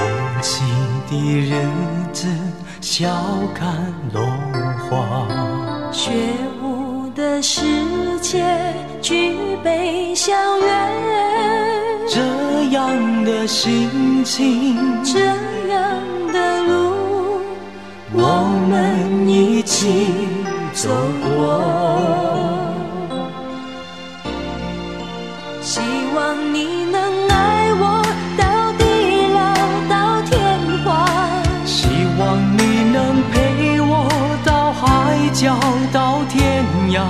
风起的日子，笑看落花。雪舞的世界，举杯相约。这样的心情，这样的路，我们一起走过。希望你能爱海角到天涯。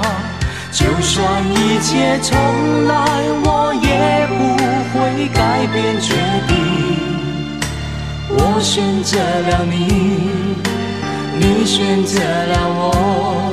就算一切重来，我也不会改变决定。我选择了你，你选择了我。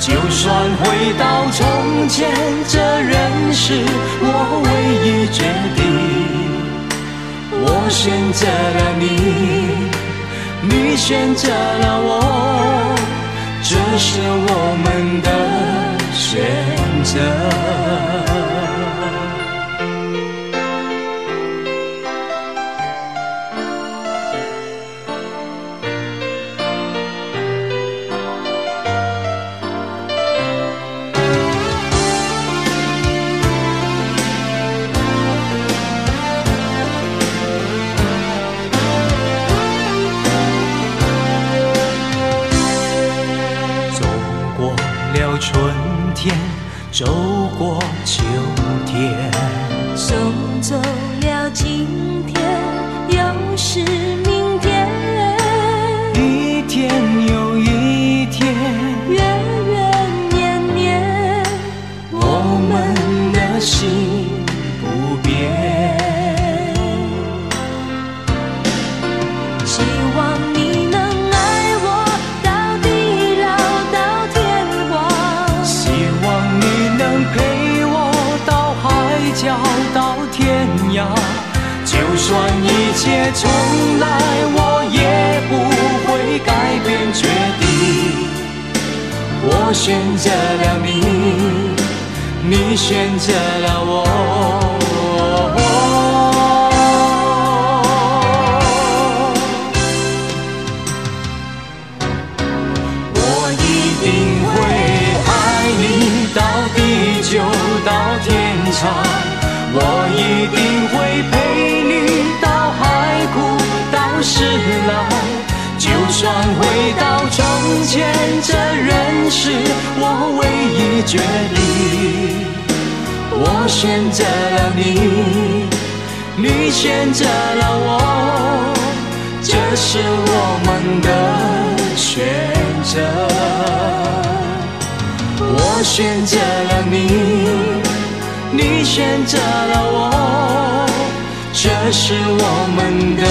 就算回到从前，这仍是我唯一决定。我选择了你，你选择了我，这是我们的选择。天，走过秋天，送走了今天，又是明要到天涯，就算一切重来，我也不会改变决定。我选择了你，你选择了我。定会陪你到海枯到石烂。就算回到从前，这仍是我唯一决定。我选择了你，你选择了我，这是我们的选择。我选择了你，你选择了我，这是我们的